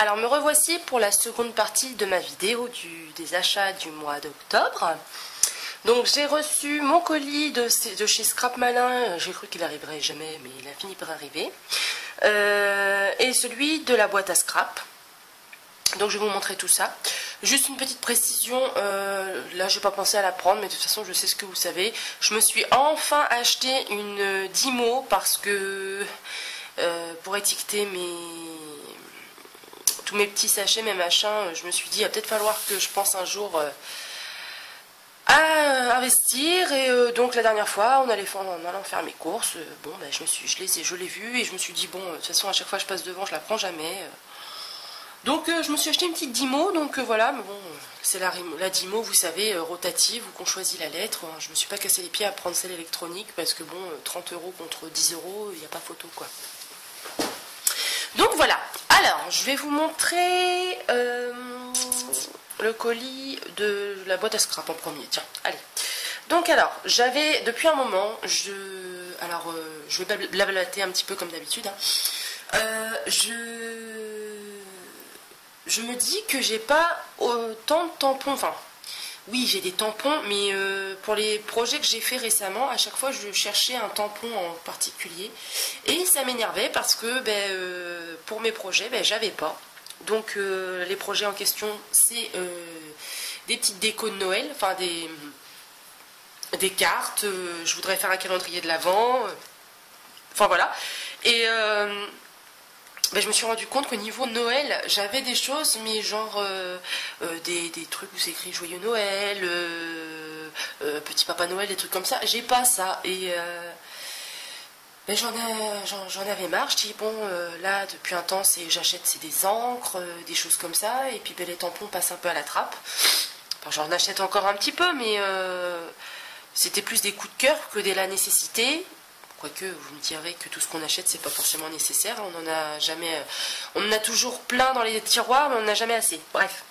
Alors me revoici pour la seconde partie de ma vidéo des achats du mois d'octobre. Donc j'ai reçu mon colis de, chez Scrap Malin, j'ai cru qu'il arriverait jamais mais il a fini par arriver. Euh, et celui de la boîte à scrap. Donc je vais vous montrer tout ça. Juste une petite précision, euh, là je n'ai pas pensé à la prendre, mais de toute façon je sais ce que vous savez. Je me suis enfin acheté une Dimo parce que euh, pour étiqueter mes tous mes petits sachets, mes machins, euh, je me suis dit, il va peut-être falloir que je pense un jour euh, à investir. Et euh, donc la dernière fois, on allait en allant faire mes courses, bon, ben, je me suis, je les je l'ai vu et je me suis dit, bon, de toute façon, à chaque fois je passe devant, je la prends jamais. Donc je me suis acheté une petite Dimo, donc voilà, mais bon, c'est la, la Dimo, vous savez, rotative, où qu'on choisit la lettre. Hein. Je me suis pas cassé les pieds à prendre celle électronique parce que bon, 30 euros contre 10 euros, il n'y a pas photo quoi. Donc voilà, alors je vais vous montrer euh, le colis de la boîte à scrap en premier. Tiens, allez. Donc alors, j'avais depuis un moment, je, alors euh, je vais blablater un petit peu comme d'habitude. Hein. Euh, je, je me dis que j'ai pas autant de tampons, enfin oui, j'ai des tampons, mais euh, pour les projets que j'ai fait récemment, à chaque fois, je cherchais un tampon en particulier. Et ça m'énervait parce que ben, euh, pour mes projets, ben, j'avais pas. Donc, euh, les projets en question, c'est des petites décos de Noël, enfin des, des cartes. je voudrais faire un calendrier de l'Avent. Enfin, voilà. Et ben, je me suis rendu compte qu'au niveau Noël, j'avais des choses, mais genre euh, euh, des, trucs où c'est écrit Joyeux Noël, euh, Petit Papa Noël, des trucs comme ça. J'ai pas ça. Et ben, j'en avais marre. Je dis, bon, là, depuis un temps, j'achète des encres, des choses comme ça. Et puis ben, les tampons passent un peu à la trappe. j'en achète encore un petit peu, mais c'était plus des coups de cœur que de la nécessité. Quoique, vous me direz que tout ce qu'on achète, c'est pas forcément nécessaire. On en a jamais. Euh, on en a toujours plein dans les tiroirs, mais on n'en a jamais assez. Bref.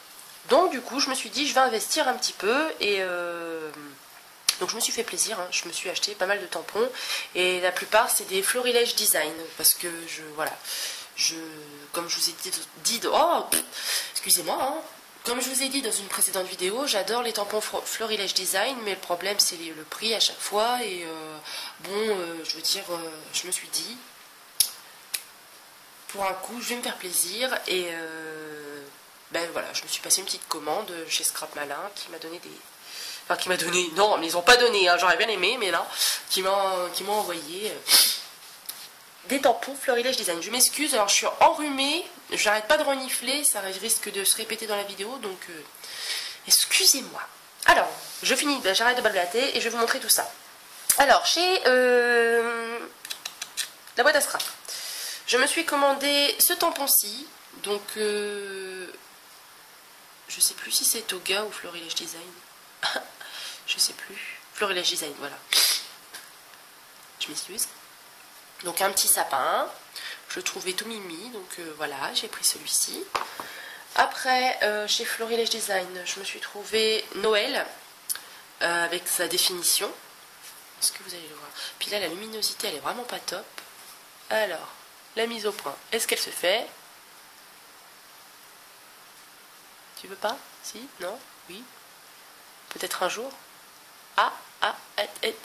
Donc, du coup, je me suis dit, je vais investir un petit peu. Et. Euh, donc je me suis fait plaisir, hein. je me suis acheté pas mal de tampons et la plupart c'est des Florilège Design parce que je voilà, je comme je vous ai dit, dit oh excusez-moi, hein, comme je vous ai dit dans une précédente vidéo, j'adore les tampons Florilège Design, mais le problème c'est le prix à chaque fois. Et euh, bon, euh, je veux dire, euh, je me suis dit, pour un coup, je vais me faire plaisir. Et ben voilà, je me suis passé une petite commande chez Scrap Malin qui m'a donné des. Enfin, qui m'a donné. Non, mais ils n'ont pas donné, hein, j'aurais bien aimé, mais là, qui m'ont envoyé des tampons Florilège Design. Je m'excuse, alors je suis enrhumée, j'arrête pas de renifler, ça risque de se répéter dans la vidéo, donc euh, excusez-moi. Alors, je finis, ben, j'arrête de blablater et je vais vous montrer tout ça. Alors, chez euh, la boîte à scrap, je me suis commandé ce tampon-ci, donc euh, je sais plus si c'est Toga ou Florilège Design. je sais plus. Florilège Design, voilà. Je m'excuse. Donc un petit sapin. Je trouvais tout mimi, donc euh, voilà, j'ai pris celui-ci. Après, euh, chez Florilège Design, je me suis trouvé Noël euh, avec sa définition. Est-ce que vous allez le voir? Puis là, la luminosité, elle est vraiment pas top. Alors, la mise au point, est-ce qu'elle se fait? Tu veux pas? Si? Non? Oui? Peut-être un jour? Ah, ah, et,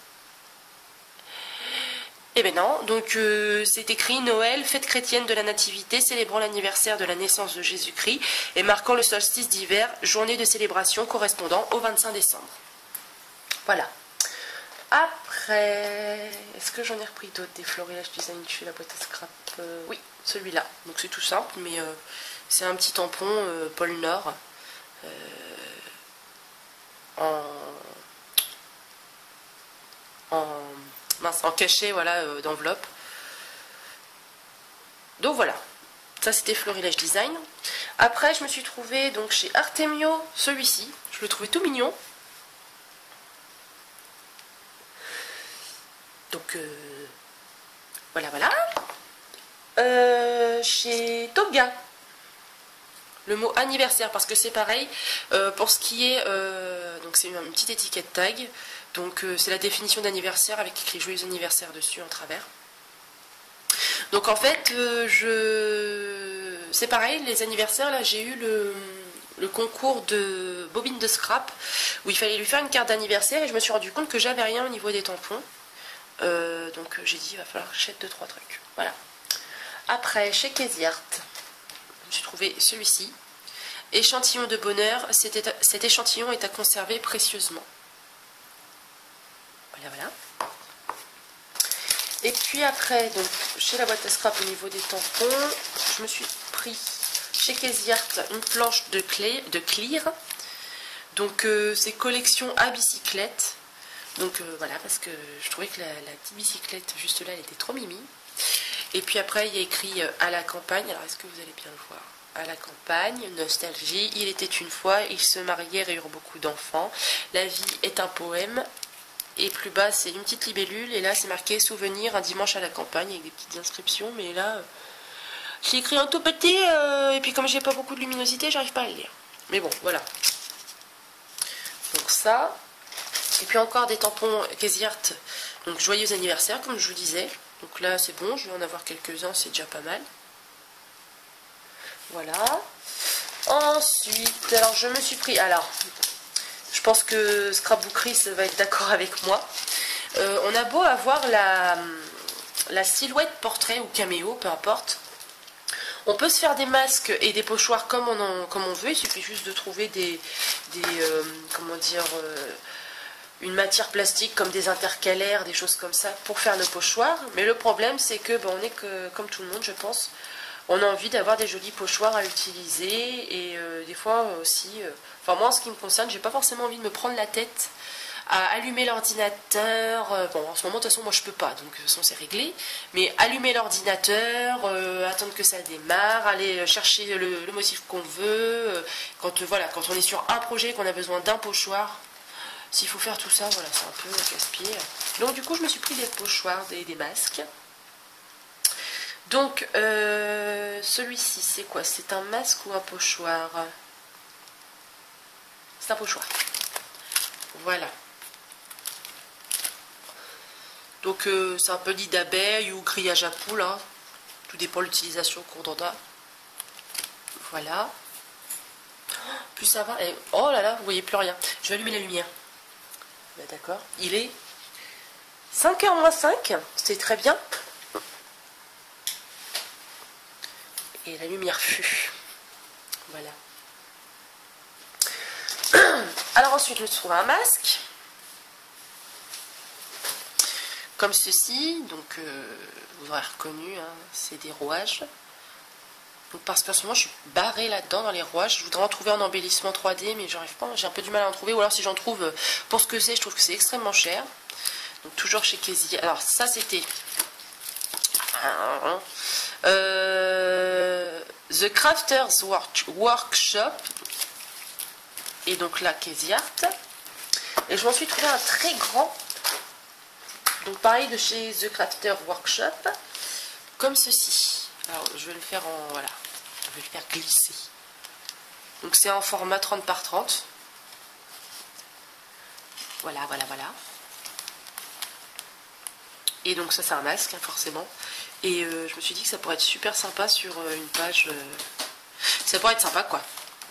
eh bien non, donc euh, c'est écrit Noël, fête chrétienne de la Nativité, célébrant l'anniversaire de la naissance de Jésus-Christ et marquant le solstice d'hiver, journée de célébration correspondant au 25 décembre. Voilà. Après, est-ce que j'en ai repris d'autres des florilèges design chez la boîte à scrap euh, Oui, celui-là. Donc c'est tout simple, mais euh, c'est un petit tampon Pôle Nord en, en en cachet voilà, euh, d'enveloppe. Donc voilà, ça c'était Florilège Design. Après, je me suis trouvé donc chez Artemio celui-ci. Je le trouvais tout mignon. Donc euh, voilà, voilà. Euh, chez Toga. Le mot anniversaire, parce que c'est pareil. pour ce qui est. donc c'est une petite étiquette tag. Donc euh, c'est la définition d'anniversaire avec écrit joyeux anniversaire dessus en travers. Donc en fait, euh, je c'est pareil, les anniversaires, là j'ai eu le, concours de bobine de scrap où il fallait lui faire une carte d'anniversaire et je me suis rendu compte que j'avais rien au niveau des tampons. Euh, donc j'ai dit il va falloir que j'achète 2-3 trucs. Voilà. Après, chez Art, j'ai trouvé celui-ci. Échantillon de bonheur, cet échantillon est à conserver précieusement. Voilà. Et puis après, donc chez la boîte à scrap au niveau des tampons, je me suis pris chez Art une planche de, clé, de clear. Donc euh, c'est collection à bicyclette. Donc euh, voilà, parce que je trouvais que la, petite bicyclette juste là, elle était trop mimi. Et puis après, il y a écrit euh, à la campagne. Alors est-ce que vous allez bien le voir? À la campagne, nostalgie, il était une fois, ils se marièrent et eurent beaucoup d'enfants. La vie est un poème, et plus bas, c'est une petite libellule. Et là, c'est marqué souvenir un dimanche à la campagne avec des petites inscriptions. Mais là, j'ai écrit un tout petit. Euh, et puis, comme j'ai pas beaucoup de luminosité, j'arrive pas à le lire. Mais bon, voilà. Donc, ça. Et puis, encore des tampons Keziart. Donc, joyeux anniversaire, comme je vous disais. Donc là, c'est bon. Je vais en avoir quelques-uns. C'est déjà pas mal. Voilà. Ensuite, alors, je me suis pris. Alors, je pense que Scrapbookery va être d'accord avec moi. Euh, on a beau avoir la, la silhouette portrait ou caméo, peu importe. On peut se faire des masques et des pochoirs comme on, comme on veut. Il suffit juste de trouver des, des euh, comment dire, euh, une matière plastique comme des intercalaires, des choses comme ça pour faire nos pochoirs. Mais le problème, c'est que bon, on est que comme tout le monde, je pense on a envie d'avoir des jolis pochoirs à utiliser et euh, des fois aussi, euh, enfin moi en ce qui me concerne, j'ai pas forcément envie de me prendre la tête à allumer l'ordinateur. Euh, bon, en ce moment, de toute façon, moi je peux pas, donc de toute façon c'est réglé. Mais allumer l'ordinateur, attendre que ça démarre, aller chercher le, motif qu'on veut. quand voilà, quand on est sur un projet, qu'on a besoin d'un pochoir, s'il faut faire tout ça, voilà, c'est un peu casse-pied. Donc du coup, je me suis pris des pochoirs et des masques. Donc, euh, celui-ci, c'est quoi? C'est un masque ou un pochoir? C'est un pochoir. Voilà. Donc, euh, c'est un peu lit d'abeille ou grillage à poule. Hein. Tout dépend de l'utilisation qu'on en a. Voilà. Plus ça va. oh là là, vous voyez plus rien. Je vais allumer la lumière. Bah, d'accord. Il est 5h moins 5. C'est très bien. Et la lumière fut. Voilà. Alors ensuite, je trouve un masque. Comme ceci, donc euh, vous aurez reconnu, hein, c'est des rouages. Donc parce qu'en ce moment je suis barrée là-dedans dans les rouages. Je voudrais en trouver un embellissement 3D, mais j'arrive pas, j'ai un peu du mal à en trouver. Ou alors si j'en trouve, euh, pour ce que c'est, je trouve que c'est extrêmement cher. Donc toujours chez Casey. Alors ça c'était euh, The Crafters Workshop. Et donc là, Art. Et je m'en suis trouvé un très grand. Donc pareil de chez The Crafter Workshop. Comme ceci. Alors je vais le faire en... Voilà. Je vais le faire glisser. Donc c'est en format 30 par 30. Voilà, voilà, voilà. Et donc ça c'est un masque, hein, forcément. Et euh, je me suis dit que ça pourrait être super sympa sur euh, une page. Euh, ça pourrait être sympa quoi.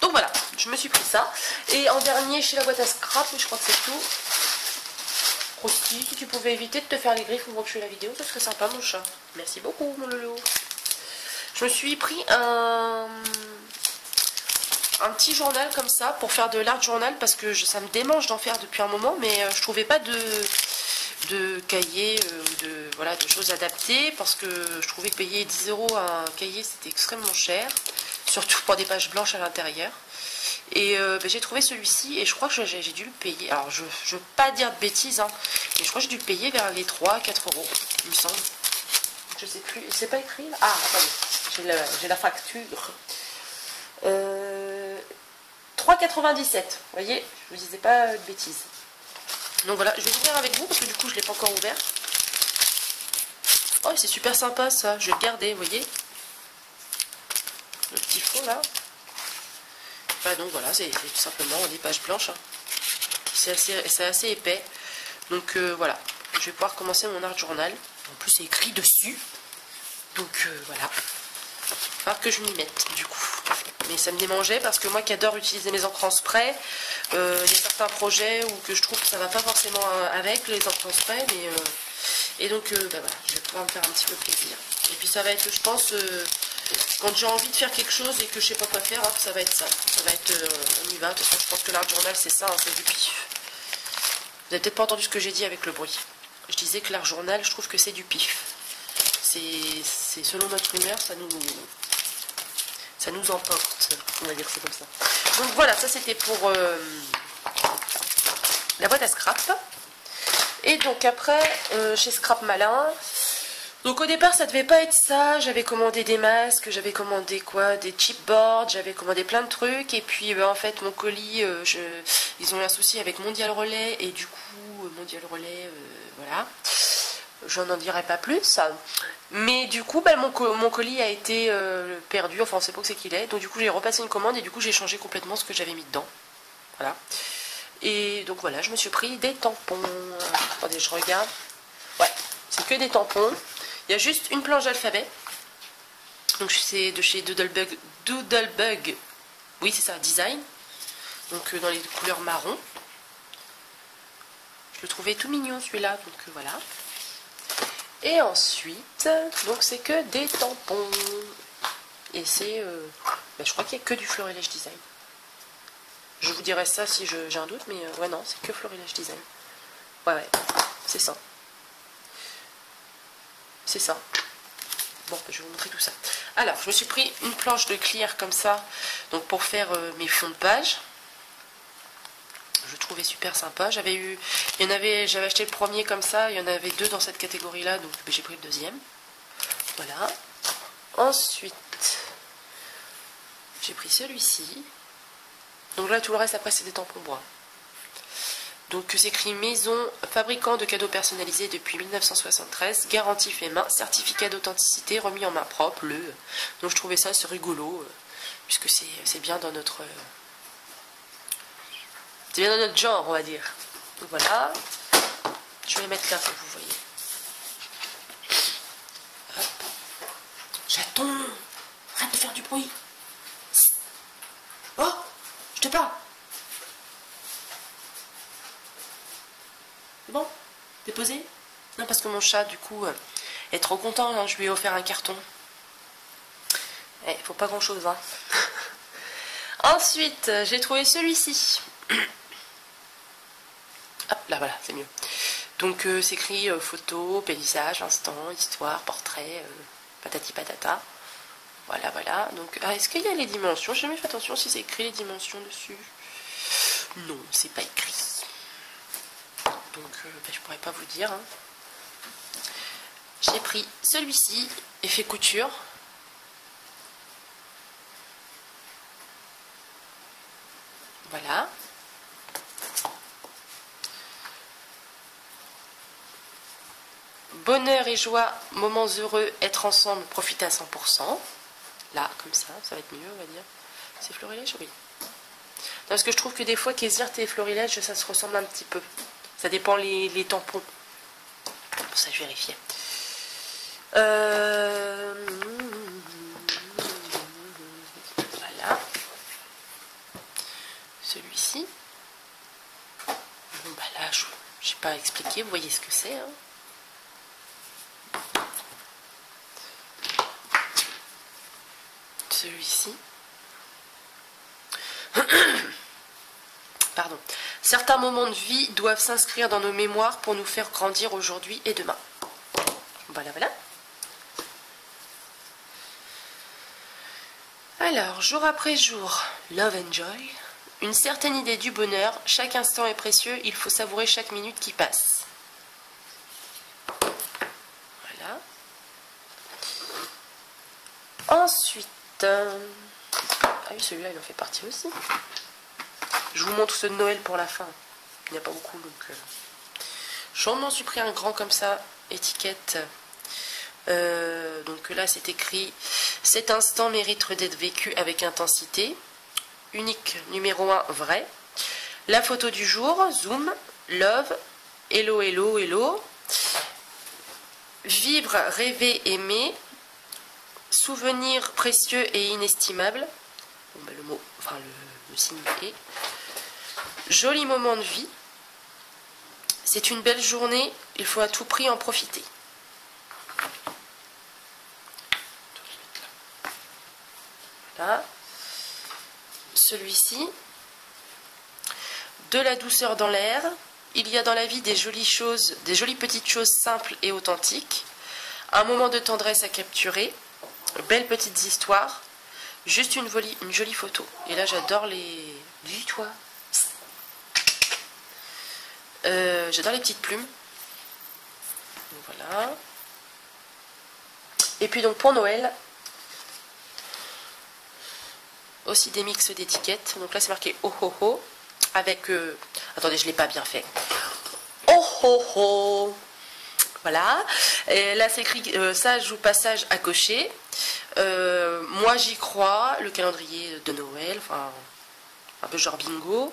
Donc voilà, je me suis pris ça. Et en dernier, chez la boîte à scrap, je crois que c'est tout. Prosti, si tu pouvais éviter de te faire les griffes pendant que je fais la vidéo, ce serait sympa mon chat. Merci beaucoup mon lolo. Je me suis pris un, un petit journal comme ça pour faire de l'art journal parce que ça me démange d'en faire depuis un moment, mais je trouvais pas de de cahiers euh, ou de, voilà, de choses adaptées parce que je trouvais que payer 10 euros un cahier c'était extrêmement cher, surtout pour des pages blanches à l'intérieur. Et euh, ben, j'ai trouvé celui-ci et je crois que j'ai dû le payer. Alors je ne veux pas dire de bêtises, hein, mais je crois que j'ai dû le payer vers les 3-4 euros, il me semble. Je sais plus, c'est pas écrit là? Ah, j'ai la, facture. Euh, 3,97. Vous voyez, je vous disais pas de bêtises. Donc voilà, je vais l'ouvrir avec vous parce que du coup je ne l'ai pas encore ouvert. Oh, c'est super sympa ça, je vais le garder, vous voyez. Le petit fond là. Bah, donc voilà, c'est tout simplement des pages blanches. Hein. C'est assez, épais. Donc euh, voilà, je vais pouvoir commencer mon art journal. En plus, c'est écrit dessus. Donc euh, voilà. falloir que je m'y mette du coup. Mais ça me démangeait parce que moi qui adore utiliser mes encres en spray, euh, certains projets où que je trouve que ça va pas forcément euh, avec les encres en spray, mais et donc ben voilà, je vais pouvoir me faire un petit peu plaisir. Et puis ça va être, je pense, quand j'ai envie de faire quelque chose et que je sais pas quoi faire, ça va être ça. Ça va être, on y va. De toute façon, je pense que l'art journal c'est ça, hein, c'est du pif. Vous avez peut-être pas entendu ce que j'ai dit avec le bruit. Je disais que l'art journal, je trouve que c'est du pif. C'est selon notre humeur, ça nous ça nous emporte. On va dire c'est comme ça. Donc voilà, ça c'était pour euh, la boîte à scrap. Et donc après, euh, chez Scrap Malin, donc au départ ça devait pas être ça, j'avais commandé des masques, j'avais commandé quoi, des chipboards, j'avais commandé plein de trucs et puis ben, en fait mon colis, euh, ils ont eu un souci avec Mondial Relais et du coup Mondial Relais, voilà, j'en en dirai pas plus. Mais du coup mon, mon, colis a été euh, perdu, enfin on sait pas où c'est qu'il est, donc du coup j'ai repassé une commande et du coup j'ai changé complètement ce que j'avais mis dedans, voilà. Et donc voilà, je me suis pris des tampons, attendez je regarde, ouais, c'est que des tampons. Il y a juste une planche d'alphabet. Donc c'est de chez Doodlebug. Doodlebug. Oui, c'est ça, design. Donc euh, dans les couleurs marron. Je le trouvais tout mignon celui-là, donc euh, voilà. Et ensuite, donc c'est que des tampons. Et c'est, euh, ben, je crois qu'il n'y a que du Florilège Design. Je vous dirai ça si j'ai un doute, mais ouais non, c'est que Florilège Design. Ouais ouais, c'est ça. C'est ça. Bon, je vais vous montrer tout ça. Alors, je me suis pris une planche de clear comme ça, donc pour faire euh, mes fonds de page. Je trouvais super sympa. J'avais acheté le premier comme ça, il y en avait deux dans cette catégorie-là, donc j'ai pris le deuxième. Voilà. Ensuite, j'ai pris celui-ci. Donc là, tout le reste après, c'est des tampons bois. Donc c'est écrit maison fabricant de cadeaux personnalisés depuis 1973, garantie fait main, certificat d'authenticité remis en main propre, le. Donc je trouvais ça c'est rigolo, euh, puisque c'est bien dans notre. C'est bien dans notre genre, on va dire. Donc voilà. Je vais les mettre là pour que vous voyez. J'attends. Arrête de faire du bruit. Oh Je te parle bon? Déposé Non, parce que mon chat, du coup, euh, est trop content. Hein, je lui ai offert un carton. Il eh, faut pas grand-chose. Hein. Ensuite, euh, j'ai trouvé celui-ci. Voilà, c'est mieux. Donc, euh, c'est écrit photo, paysage, instant, histoire, portrait, patati patata. Voilà, voilà. Donc, ah, est-ce qu'il y a les dimensions? J'ai jamais fait attention si c'est écrit les dimensions dessus. Non, c'est pas écrit donc euh, ben, je pourrais pas vous dire. Hein. J'ai pris celui-ci, effet couture. Voilà. Bonheur et joie, moments heureux, être ensemble, profiter à 100%. Là, comme ça, ça va être mieux, on va dire. C'est florilège, oui. Parce que je trouve que des fois, qu'Esirt et florilège, ça se ressemble un petit peu. Ça dépend les, tampons. Pour ça, je vérifiais. Euh, voilà. Celui-ci. Bon, bah là, je n'ai pas expliqué. Vous voyez ce que c'est. Hein. Celui-ci. Pardon. Certains moments de vie doivent s'inscrire dans nos mémoires pour nous faire grandir aujourd'hui et demain. Voilà, voilà. Alors, jour après jour, love and joy. Une certaine idée du bonheur. Chaque instant est précieux. Il faut savourer chaque minute qui passe. Voilà. Ensuite, euh, ah oui, celui-là, il en fait partie aussi. Je vous montre ceux de Noël pour la fin. Il n'y a pas beaucoup, donc... Euh. Je m'en suis pris un grand comme ça, étiquette. Euh, donc là, c'est écrit « Cet instant mérite d'être vécu avec intensité. Unique numéro 1, vrai. La photo du jour, zoom, love, hello, hello, hello. Vivre, rêver, aimer. Souvenir précieux et inestimable. Bon, ben, le mot, enfin le, est. Joli moment de vie. C'est une belle journée, il faut à tout prix en profiter. Voilà. Celui-ci. De la douceur dans l'air. Il y a dans la vie des jolies choses, des jolies petites choses simples et authentiques. Un moment de tendresse à capturer. Belles petites histoires. Juste une une jolie photo. Et là, j'adore les. Dis-toi. Euh, j'adore les petites plumes. Voilà. Et puis donc pour Noël, aussi des mix d'étiquettes. Donc là c'est marqué oh oh oh avec... Euh, attendez, je ne l'ai pas bien fait. Oh oh oh Voilà. Et là c'est écrit euh, ça joue passage à cocher. moi j'y crois, le calendrier de Noël, enfin un peu genre bingo.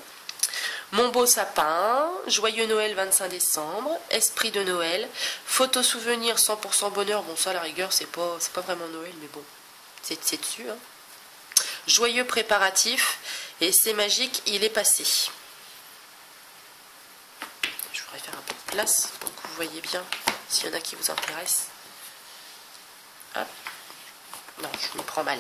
Mon beau sapin, joyeux Noël 25 décembre, esprit de Noël, photo souvenir 100% bonheur, bon ça la rigueur c'est pas, pas vraiment Noël mais bon, c'est dessus. Hein. Joyeux préparatif, et c'est magique, il est passé. Je voudrais faire un peu de place pour que vous voyez bien s'il y en a qui vous intéressent. Non, je me prends mal.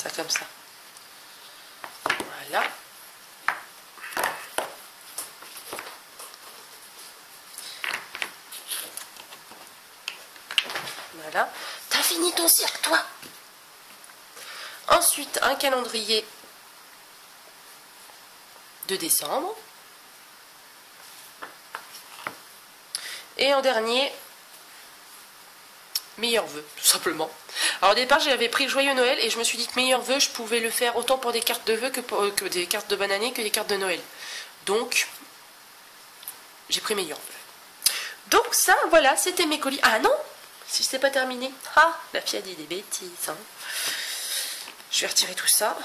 Ça comme ça. Voilà. Voilà. T'as fini ton cirque, toi Ensuite, un calendrier de décembre. Et en dernier, meilleurs vœux, tout simplement. Alors au départ, j'avais pris joyeux Noël et je me suis dit que meilleurs vœux, je pouvais le faire autant pour des cartes de vœux que, euh, des cartes de bonne année que des cartes de Noël. Donc, j'ai pris meilleurs vœux. Donc ça, voilà, c'était mes colis. Ah non Si c'est pas terminé. Ah, la fille a dit des bêtises. Hein. Je vais retirer tout ça.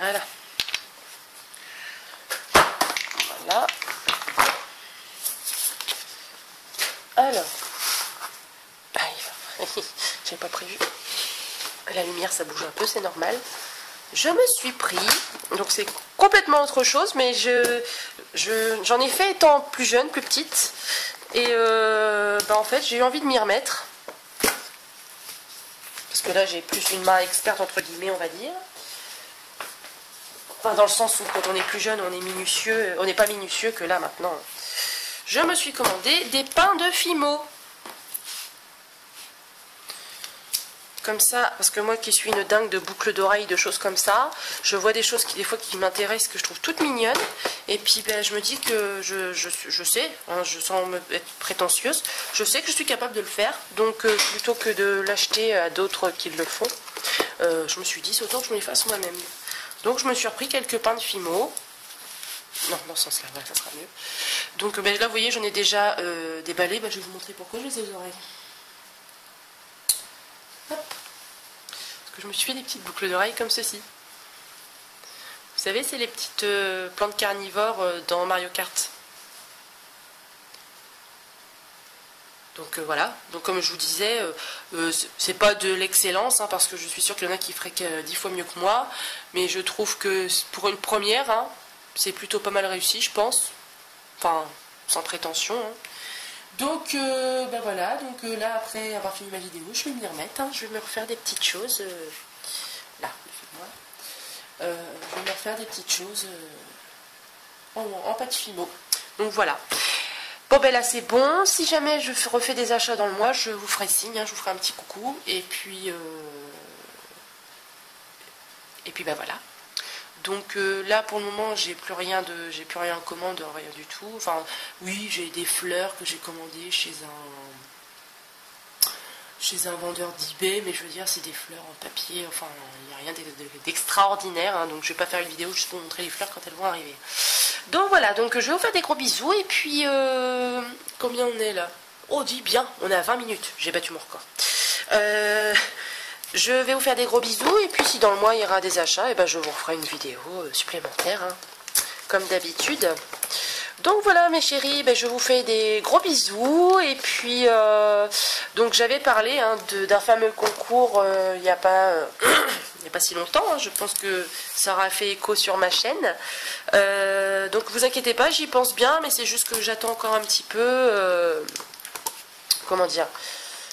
Voilà. Voilà. Alors. Ah, J'avais pas prévu. La lumière, ça bouge un peu, c'est normal. Je me suis pris, donc c'est complètement autre chose, mais je j'en ai fait étant plus jeune, plus petite. Et euh, bah, en fait, j'ai eu envie de m'y remettre. Parce que là, j'ai plus une main experte, entre guillemets, on va dire. Enfin, dans le sens où quand on est plus jeune, on est minutieux, on n'est pas minutieux que là maintenant. Je me suis commandé des pains de Fimo. Comme ça, parce que moi qui suis une dingue de boucles d'oreilles, de choses comme ça, je vois des choses qui des fois qui m'intéressent, que je trouve toutes mignonnes. Et puis ben, je me dis que je, je, sais, hein, je sens me être prétentieuse, je sais que je suis capable de le faire. Donc euh, plutôt que de l'acheter à d'autres qui le font, euh, je me suis dit, c'est autant que je me fasse moi-même. Donc je me suis repris quelques pains de Fimo. Non, dans ce sens-là, ça sera mieux. Donc ben, là, vous voyez, j'en ai déjà euh, déballé. Ben, je vais vous montrer pourquoi je les ai aux oreilles. Hop. Parce que je me suis fait des petites boucles d'oreilles comme ceci. Vous savez, c'est les petites euh, plantes carnivores euh, dans Mario Kart. Donc euh, voilà, donc comme je vous disais, euh, euh, c'est pas de l'excellence, hein, parce que je suis sûre qu'il y en a qui feraient dix fois mieux que moi, mais je trouve que pour une première, hein, c'est plutôt pas mal réussi, je pense. Enfin, sans prétention. Hein. Donc ben voilà, donc là après avoir fini ma vidéo, je vais m'y remettre, je vais me refaire des petites choses. là, moi je vais me refaire des petites choses en, en pâte fimo. Donc voilà. Bon ben là c'est bon, si jamais je refais des achats dans le mois, je vous ferai signe, hein, je vous ferai un petit coucou, et puis... Euh, et puis ben voilà. Donc euh, là pour le moment j'ai plus rien de j'ai plus rien en commande, rien du tout. Enfin oui j'ai des fleurs que j'ai commandées chez un chez un vendeur d'eBay, mais je veux dire, c'est des fleurs en papier, enfin, il n'y a rien d'extraordinaire, hein, donc je vais pas faire une vidéo juste pour montrer les fleurs quand elles vont arriver. Donc voilà, donc je vais vous faire des gros bisous, et puis, euh, combien on est là? Oh, dis bien, on est à 20 minutes, j'ai battu mon record. Euh, je vais vous faire des gros bisous, et puis si dans le mois il y aura des achats, eh ben je vous ferai une vidéo euh, supplémentaire, hein, comme d'habitude. Donc voilà mes chéris, ben, je vous fais des gros bisous et puis euh, donc j'avais parlé hein, d'un fameux concours euh, il n'y a pas il a pas si longtemps, hein. je pense que ça aura fait écho sur ma chaîne. donc vous inquiétez pas, j'y pense bien, mais c'est juste que j'attends encore un petit peu comment dire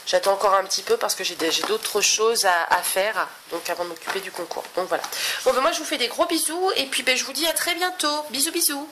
J'attends encore un petit peu parce que j'ai d'autres choses à, faire, donc avant de m'occuper du concours. Donc voilà. Bon ben moi je vous fais des gros bisous et puis ben, je vous dis à très bientôt. Bisous bisous